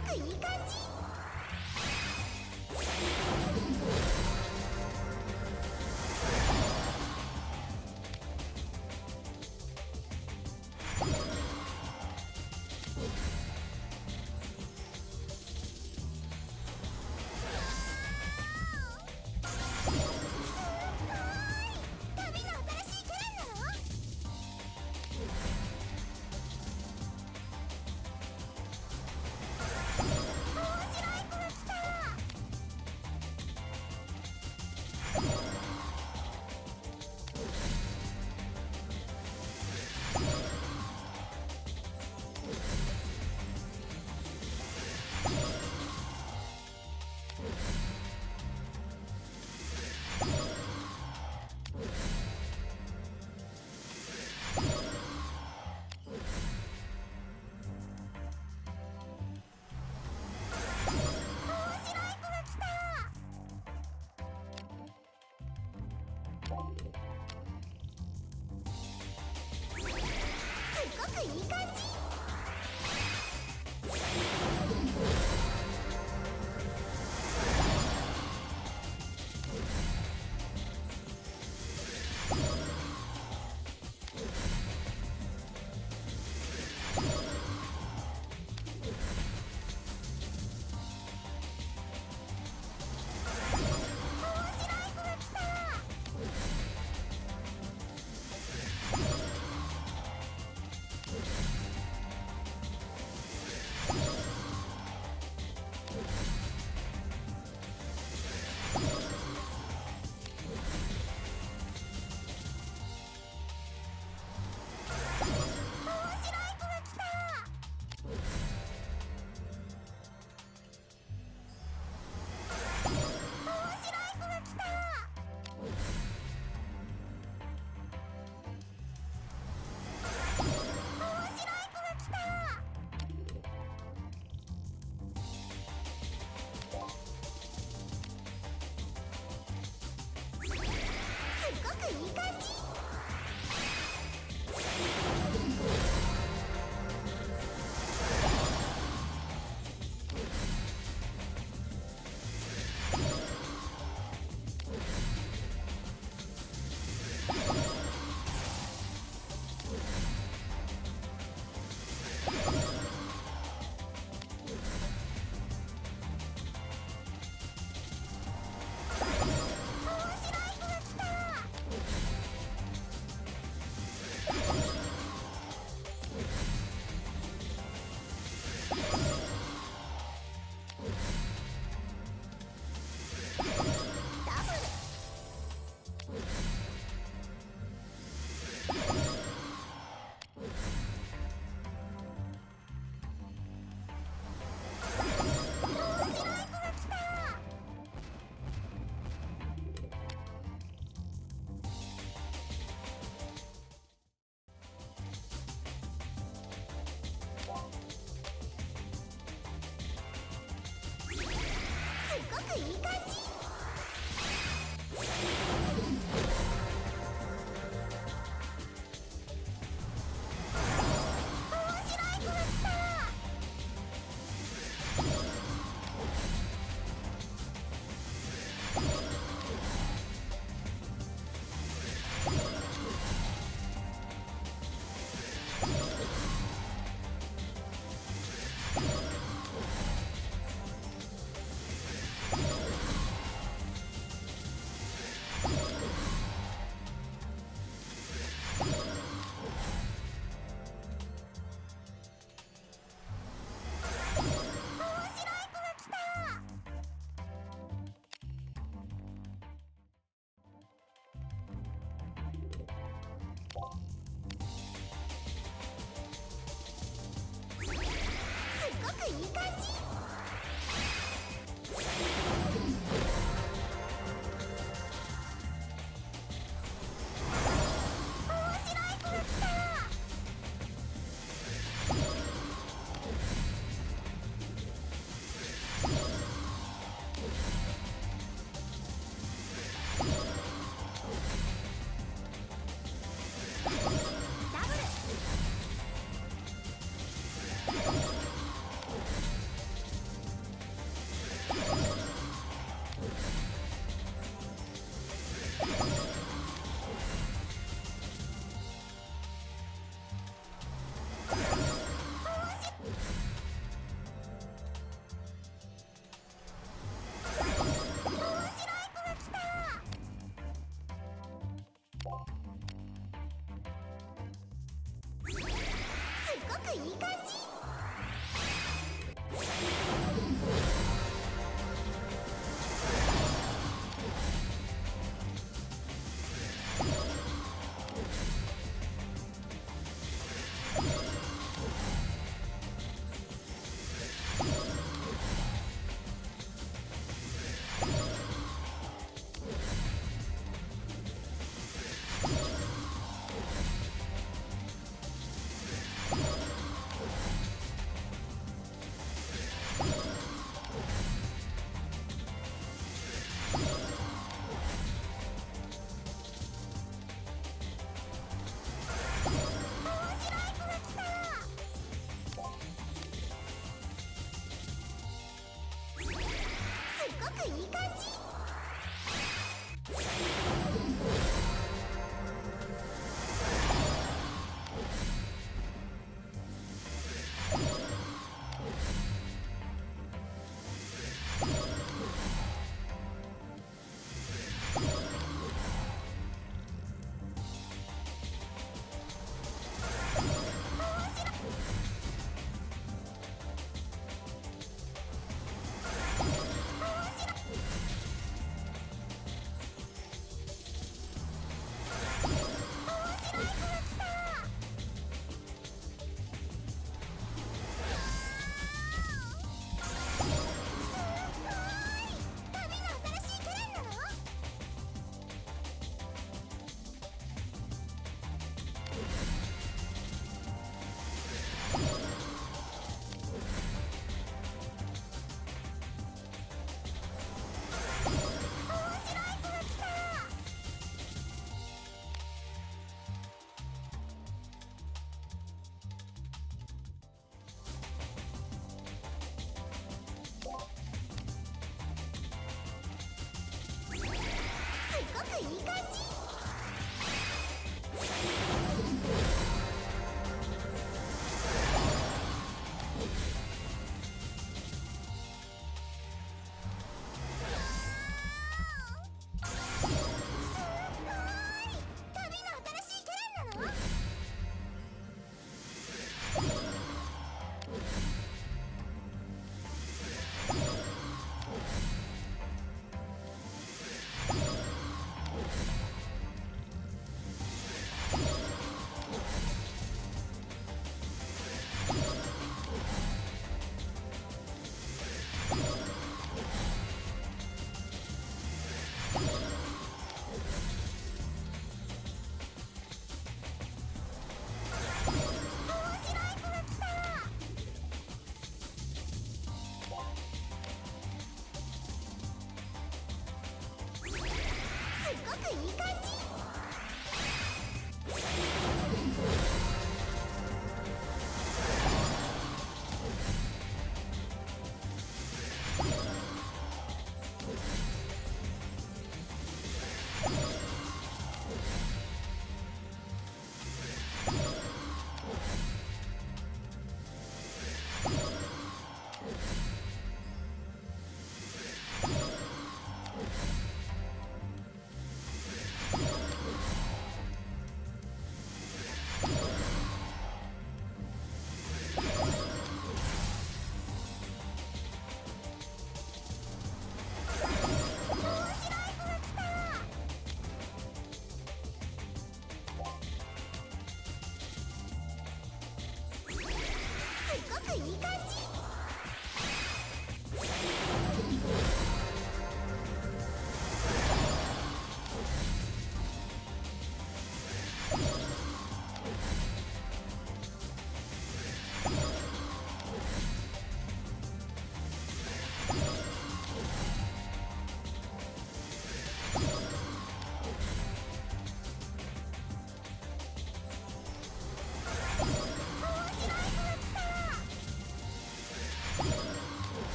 くいい感じ。いい感じ。いい感じ。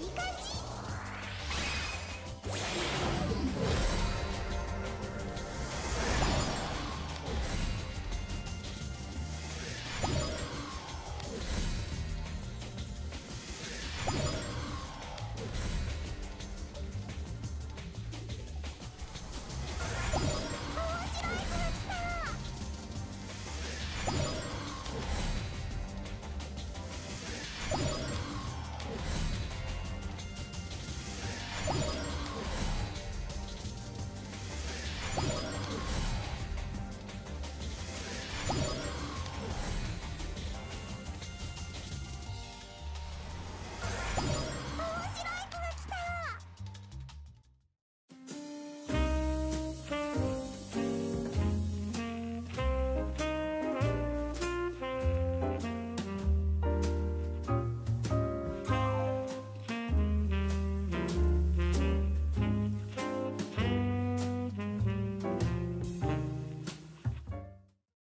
いい感じ。